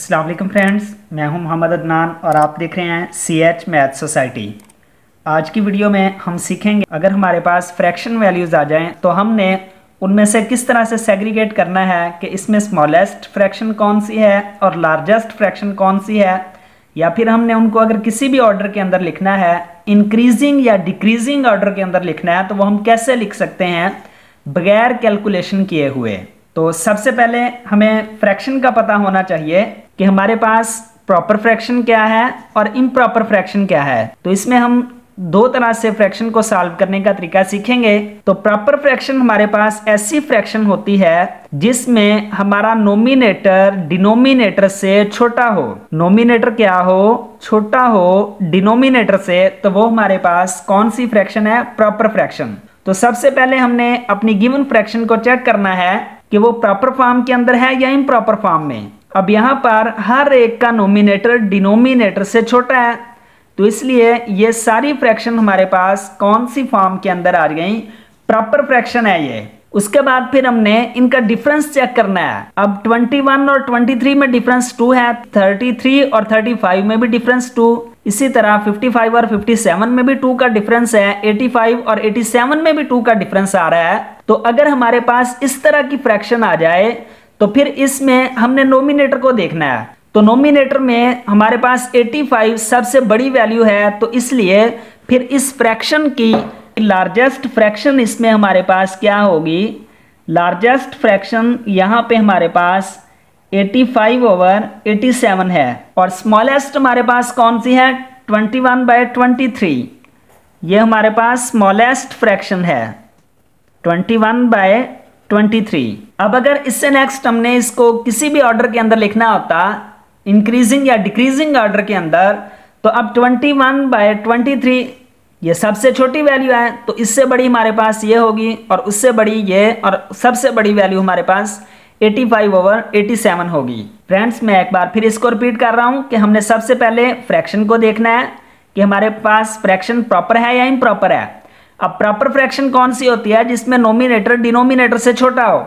वालेकुम फ्रेंड्स, मैं हूँ मोहम्मद अदनान और आप देख रहे हैं सी एच मैथ सोसाइटी आज की वीडियो में हम सीखेंगे, अगर हमारे पास फ्रैक्शन वैल्यूज़ आ जाएँ तो हमने उनमें से किस तरह से सेग्रीगेट करना है कि इसमें स्मॉलेस्ट फ्रैक्शन कौन सी है और लार्जेस्ट फ्रैक्शन कौन सी है, या फिर हमने उनको अगर किसी भी ऑर्डर के अंदर लिखना है इंक्रीजिंग या डिक्रीजिंग ऑर्डर के अंदर लिखना है तो वो हम कैसे लिख सकते हैं, बगैर कैलकुलेशन किए हुए। तो सबसे पहले हमें फ्रैक्शन का पता होना चाहिए कि हमारे पास प्रॉपर फ्रैक्शन क्या है और इम्प्रॉपर फ्रैक्शन क्या है। तो इसमें हम दो तरह से फ्रैक्शन को सॉल्व करने का तरीका सीखेंगे। तो प्रॉपर फ्रैक्शन हमारे पास ऐसी फ्रैक्शन होती है जिसमें हमारा नोमिनेटर डिनोमिनेटर से छोटा हो। नोमिनेटर क्या हो? छोटा हो डिनोमिनेटर से तो वो हमारे पास कौन सी फ्रैक्शन है? प्रॉपर फ्रैक्शन तो सबसे पहले हमने अपनी गिवन फ्रैक्शन को चेक करना है कि वो प्रॉपर फॉर्म के अंदर है या इम्प्रॉपर फॉर्म में। अब यहाँ पर हर एक का नोमिनेटर डिनोमिनेटर से छोटा है। तो इसलिए ये सारी फ्रैक्शन हमारे पास कौन सी फॉर्म के अंदर आ गई? प्रॉपर फ्रैक्शन है ये। उसके बाद फिर हमने इनका डिफरेंस चेक करना है। अब 21 और 23 में डिफरेंस 2 है 33 और 35 में भी डिफरेंस 2 इसी तरह 55 और 57 में भी 2 का डिफरेंस है 85 और 87 में भी 2 का डिफरेंस आ रहा है। तो अगर हमारे पास इस तरह की फ्रैक्शन आ जाए तो फिर इसमें हमने नोमिनेटर को देखना है। तो नोमिनेटर में हमारे पास 85 सबसे बड़ी वैल्यू है तो इसलिए फिर इस फ्रैक्शन की लार्जेस्ट फ्रैक्शन इसमें हमारे पास क्या होगी? लार्जेस्ट फ्रैक्शन यहाँ पे हमारे पास 85 ओवर 87 है। और स्मॉलेस्ट हमारे पास कौन सी है? 21 वन बाय ट्वेंटी ये हमारे पास स्मॉलेस्ट फ्रैक्शन है। 21 वन बाय ट्वेंटी अब अगर इससे नेक्स्ट हमने इसको किसी भी ऑर्डर के अंदर लिखना होता इंक्रीजिंग या डिक्रीजिंग ऑर्डर के अंदर तो अब 21 वन बाय ट्वेंटी ये सबसे छोटी वैल्यू है तो इससे बड़ी हमारे पास ये होगी, और उससे बड़ी ये, और सबसे बड़ी वैल्यू हमारे पास 85 ओवर 87 होगी। फ्रेंड्स मैं एक बार फिर इसको रिपीट कर रहा हूँ कि हमने सबसे पहले फ्रैक्शन को देखना है, कि हमारे पास फ्रैक्शन प्रॉपर है या इम्प्रॉपर है। अब प्रॉपर फ्रैक्शन कौन सी होती है जिसमें नोमिनेटर डिनोमिनेटर से छोटा हो?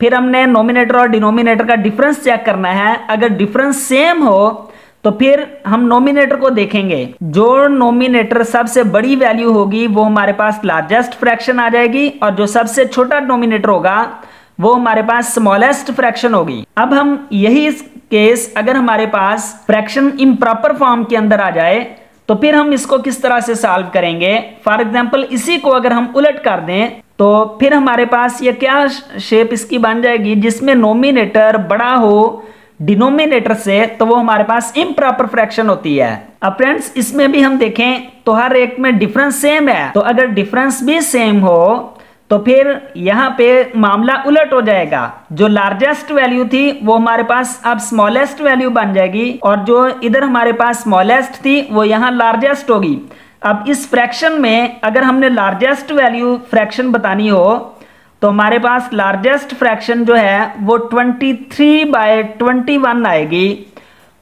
फिर हमने नोमिनेटर और डिनोमिनेटर का डिफरेंस चेक करना है। अगर डिफरेंस सेम हो तो फिर हम नोमिनेटर को देखेंगे। जो नोमिनेटर सबसे बड़ी वैल्यू होगी, वो हमारे पास लार्जेस्ट फ्रैक्शन आ जाएगी और जो सबसे छोटा नोमिनेटर होगा, वो हमारे पास स्मॉलेस्ट फ्रैक्शन होगी। अब हम यही केस अगर हमारे पास फ्रैक्शन इम्प्रॉपर फॉर्म के अंदर आ जाए तो फिर हम इसको किस तरह से सॉल्व करेंगे? फॉर एग्ज़ाम्पल इसी को अगर हम उलट कर दें तो फिर हमारे पास ये क्या शेप इसकी बन जाएगी? जिसमें नोमिनेटर बड़ा हो डिनोमिनेटर से तो वो हमारे पास इम्प्रॉपर फ्रैक्शन होती है। अब फ्रेंड्स इसमें भी हम देखें तो हर एक में डिफरेंस सेम है। तो अगर डिफरेंस भी सेम हो तो फिर यहाँ पे मामला उलट हो जाएगा। जो लार्जेस्ट वैल्यू थी, वो हमारे पास अब स्मॉलेस्ट वैल्यू बन जाएगी और जो इधर हमारे पास स्मॉलेस्ट थी, वो यहाँ लार्जेस्ट होगी। अब इस फ्रैक्शन में अगर हमने लार्जेस्ट वैल्यू फ्रैक्शन बतानी हो तो हमारे पास लार्जेस्ट फ्रैक्शन जो है, वो 23 थ्री बाय ट्वेंटी आएगी।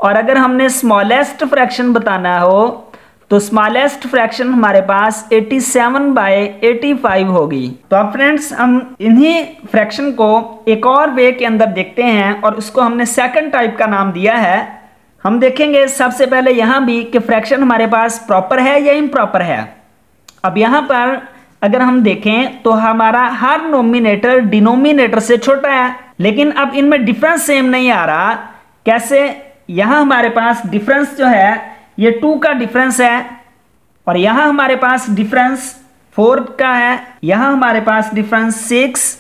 और अगर हमने स्मॉलेस्ट फ्रैक्शन बताना हो तो स्मॉलेस्ट फ्रैक्शन हमारे पास 87 सेवन बाय एटी होगी। तो अब फ्रेंड्स हम इन्हीं फ्रैक्शन को एक और वे के अंदर देखते हैं और उसको हमने सेकंड टाइप का नाम दिया है। हम देखेंगे सबसे पहले यहाँ भी कि फ्रैक्शन हमारे पास प्रॉपर है या इम्प्रॉपर है। अब यहाँ पर अगर हम देखें तो हमारा हर नोमिनेटर डिनोमिनेटर से छोटा है, लेकिन अब इनमें डिफरेंस सेम नहीं आ रहा। कैसे? यहाँ हमारे पास डिफरेंस जो है ये टू का डिफरेंस है। और यहाँ हमारे पास डिफरेंस फोर का है। यहाँ हमारे पास डिफरेंस सिक्स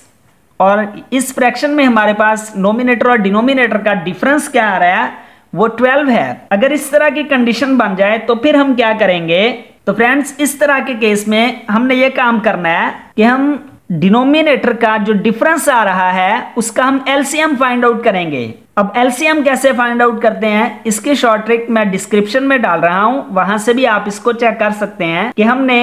और इस फ्रैक्शन में हमारे पास नोमिनेटर और डिनोमिनेटर का डिफरेंस क्या आ रहा है, वो ट्वेल्व है। अगर इस तरह की कंडीशन बन जाए तो फिर हम क्या करेंगे? तो फ्रेंड्स इस तरह के केस में हमने ये काम करना है कि हम डिनोमिनेटर का जो डिफरेंस आ रहा है, उसका हम एलसीएम फाइंड आउट करेंगे। अब एलसीएम कैसे फाइंड आउट करते हैं? इसकी शॉर्ट ट्रिक मैं डिस्क्रिप्शन में डाल रहा हूँ। वहाँ से भी आप इसको चेक कर सकते हैं कि हमने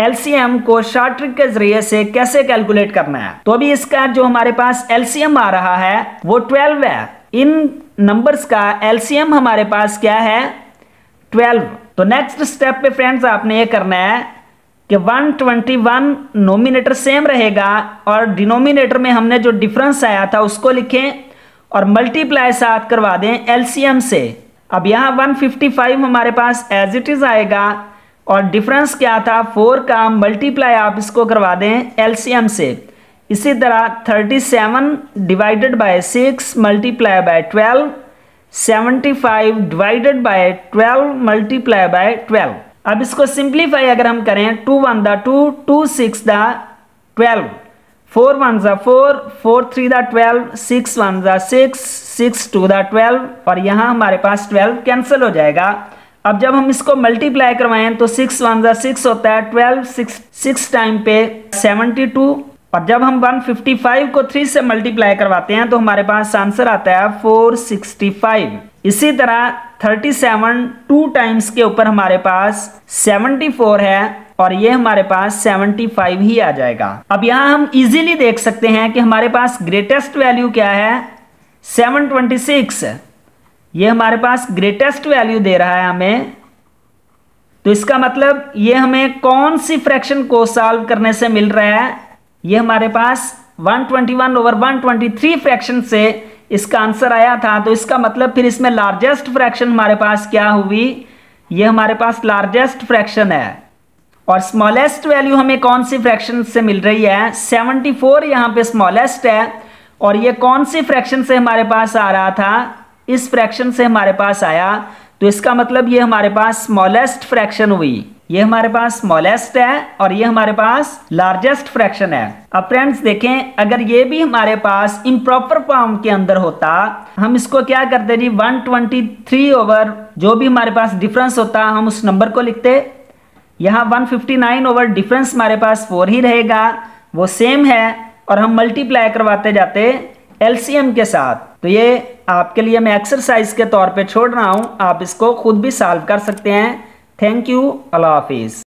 एलसीएम को शॉर्ट ट्रिक के ज़रिए से कैसे कैलकुलेट करना है। तो अभी इसका जो हमारे पास एलसीएम आ रहा है, वो 12 है। इन नंबर्स का एलसीएम हमारे पास क्या है? 12 तो नेक्स्ट स्टेप पे फ्रेंड्स आपने ये करना है कि 121 नोमिनेटर सेम रहेगा और डिनोमिनेटर में हमने जो डिफरेंस आया था, उसको लिखें और मल्टीप्लाई साथ करवा दें एलसीएम से। अब यहाँ 155 हमारे पास एज इट इज़ आएगा और डिफरेंस क्या था? फोर का मल्टीप्लाई आप इसको करवा दें एलसीएम से। इसी तरह 37 divided by 6 multiply by 12 75 divided by 12 multiply by 12 अब इसको सिंप्लीफाई अगर हम करें two one the two two six the twelve four one ज़ा four four three the twelve, six one ज़ा six six two the twelve और यहाँ हमारे पास ट्वेल्व कैंसिल हो जाएगा। अब जब हम इसको मल्टीप्लाई करवाएँ तो सिक्स वन ज़ा सिक्स होता है ट्वेल्व, सिक्स सिक्स टाइम पे सेवेंटी टू। और जब हम 155 को 3 से मल्टीप्लाई करवाते हैं तो हमारे पास आंसर आता है 465 इसी तरह 37 टू टाइम्स के ऊपर हमारे पास 74 है और ये हमारे पास 75 ही आ जाएगा। अब यहाँ हम इजीली देख सकते हैं कि हमारे पास ग्रेटेस्ट वैल्यू क्या है? 726 ये हमारे पास ग्रेटेस्ट वैल्यू दे रहा है हमें। तो इसका मतलब ये हमें कौन सी फ्रैक्शन को सॉल्व करने से मिल रहा है? ये हमारे पास 121 ओवर 123 फ्रैक्शन से इसका आंसर आया था। तो इसका मतलब फिर इसमें लार्जेस्ट फ्रैक्शन हमारे पास क्या हुई? ये हमारे पास लार्जेस्ट फ्रैक्शन है। और स्मॉलेस्ट वैल्यू हमें कौन सी फ्रैक्शन से मिल रही है? 74 फोर यहाँ पे स्मॉलेस्ट है। और ये कौन सी फ्रैक्शन से हमारे पास आ रहा था? इस फ्रैक्शन से हमारे पास आया। तो इसका मतलब ये हमारे पास स्मॉलेस्ट फ्रैक्शन हुई। ये हमारे पास स्मॉलेस्ट है और ये हमारे पास लार्जेस्ट फ्रैक्शन है। अब फ्रेंड्स देखें, अगर ये भी हमारे पास इम्प्रॉपर फॉर्म के अंदर होता, हम इसको क्या करते जी? 123 ओवर जो भी हमारे पास डिफरेंस होता, हम उस नंबर को लिखते। यहाँ 159 ओवर डिफरेंस हमारे पास फोर ही रहेगा। वो सेम है और हम मल्टीप्लाई करवाते जाते एलसीएम के साथ। तो ये आपके लिए मैं एक्सरसाइज के तौर पे छोड़ रहा हूँ। आप इसको खुद भी सॉल्व कर सकते हैं। थैंक यू अल्लाह हाफिज़।